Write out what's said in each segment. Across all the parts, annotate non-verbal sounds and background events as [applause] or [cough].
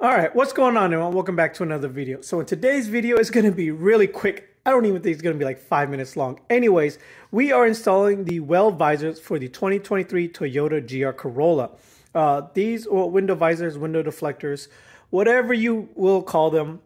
All right, what's going on everyone? Welcome back to another video. So in today's video, it's gonna be really quick. I don't even think it's gonna be like five minutes long. Anyways, we are installing the well visors for the 2023 Toyota GR Corolla. Uh, these are window visors, window deflectors, whatever you will call them.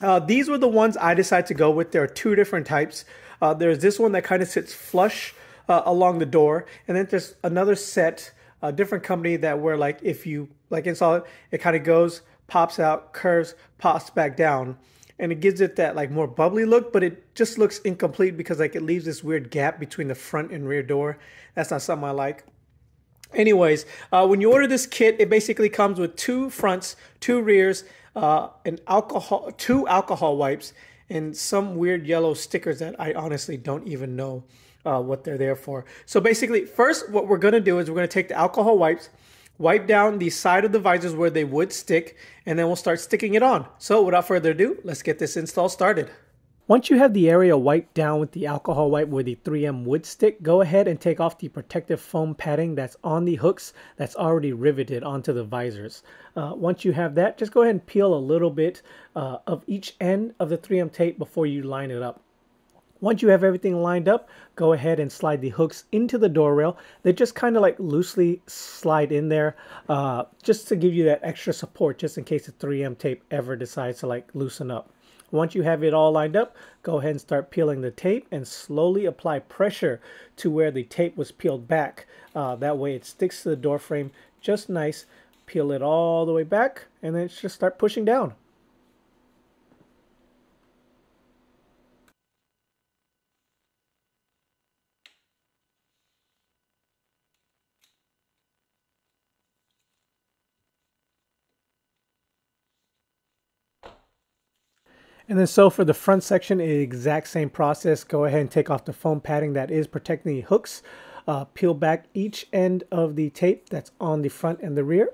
Uh, these were the ones I decided to go with. There are two different types. Uh, there's this one that kind of sits flush uh, along the door, and then there's another set, a different company that where like if you like install it, it kind of goes pops out, curves, pops back down. And it gives it that like more bubbly look, but it just looks incomplete because like it leaves this weird gap between the front and rear door. That's not something I like. Anyways, uh, when you order this kit, it basically comes with two fronts, two rears, uh, an alcohol, two alcohol wipes, and some weird yellow stickers that I honestly don't even know uh, what they're there for. So basically, first, what we're gonna do is we're gonna take the alcohol wipes, wipe down the side of the visors where they would stick, and then we'll start sticking it on. So without further ado, let's get this install started. Once you have the area wiped down with the alcohol wipe where the 3M would stick, go ahead and take off the protective foam padding that's on the hooks that's already riveted onto the visors. Uh, once you have that, just go ahead and peel a little bit uh, of each end of the 3M tape before you line it up. Once you have everything lined up, go ahead and slide the hooks into the door rail. They just kind of like loosely slide in there uh, just to give you that extra support just in case the 3M tape ever decides to like loosen up. Once you have it all lined up, go ahead and start peeling the tape and slowly apply pressure to where the tape was peeled back. Uh, that way it sticks to the door frame just nice. Peel it all the way back and then just start pushing down. And then so for the front section, exact same process. Go ahead and take off the foam padding that is protecting the hooks. Uh, peel back each end of the tape that's on the front and the rear.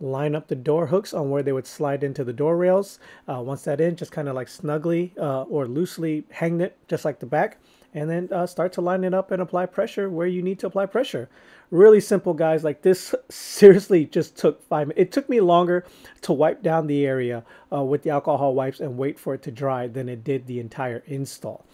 Line up the door hooks on where they would slide into the door rails. Uh, once that in, just kind of like snugly uh, or loosely hang it just like the back and then uh, start to line it up and apply pressure where you need to apply pressure. Really simple, guys. Like this [laughs] seriously just took five minutes. It took me longer to wipe down the area uh, with the alcohol wipes and wait for it to dry than it did the entire install.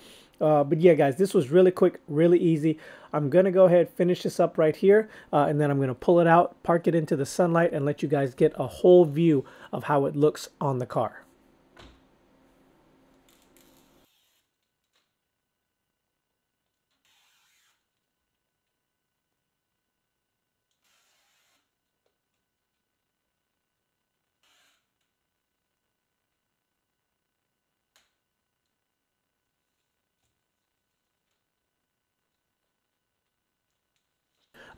Uh, but yeah, guys, this was really quick, really easy. I'm going to go ahead finish this up right here, uh, and then I'm going to pull it out, park it into the sunlight, and let you guys get a whole view of how it looks on the car.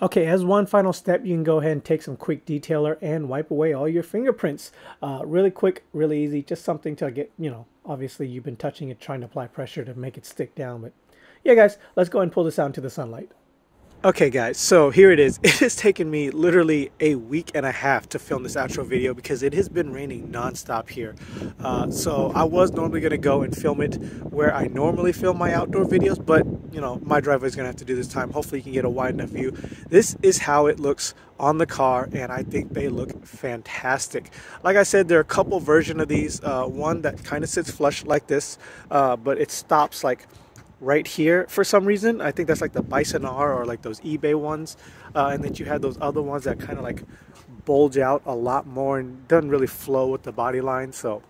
Okay, as one final step, you can go ahead and take some quick detailer and wipe away all your fingerprints. Uh, really quick, really easy, just something to get, you know, obviously you've been touching it, trying to apply pressure to make it stick down. But yeah, guys, let's go and pull this out into the sunlight. Okay guys, so here it is. [laughs] It has taken me literally a week and a half to film this outro video because it has been raining nonstop here. Uh, so I was normally going to go and film it where I normally film my outdoor videos, but you know, my driver is going to have to do this time. Hopefully you can get a wide enough view. This is how it looks on the car and I think they look fantastic. Like I said, there are a couple version of these. Uh, one that kind of sits flush like this, uh, but it stops like right here for some reason. I think that's like the Bison R or like those eBay ones. Uh, and then you have those other ones that kind of like bulge out a lot more and doesn't really flow with the body line. So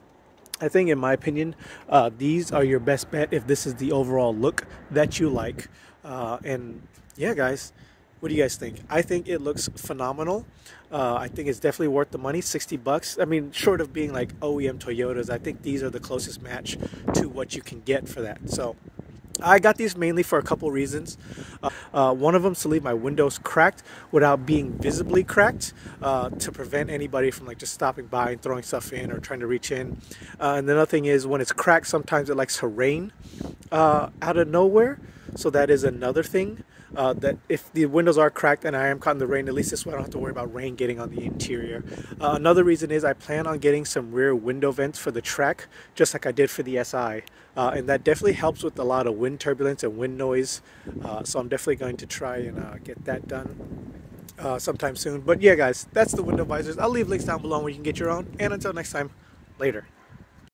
I think in my opinion, uh, these are your best bet if this is the overall look that you like. Uh, and yeah, guys, what do you guys think? I think it looks phenomenal. Uh, I think it's definitely worth the money, 60 bucks. I mean, short of being like OEM Toyotas, I think these are the closest match to what you can get for that. So I got these mainly for a couple reasons. Uh, uh, one of them is to leave my windows cracked without being visibly cracked uh, to prevent anybody from like just stopping by and throwing stuff in or trying to reach in. Uh, and another thing is when it's cracked, sometimes it likes to rain uh, out of nowhere. So that is another thing uh, that if the windows are cracked and I am caught in the rain, at least this way I don't have to worry about rain getting on the interior. Uh, another reason is I plan on getting some rear window vents for the Trek, just like I did for the SI. Uh, and that definitely helps with a lot of wind turbulence and wind noise. Uh, so I'm definitely going to try and uh, get that done. uh, sometime soon. But yeah, guys, that's the window visors. I'll leave links down below where you can get your own. And until next time, later.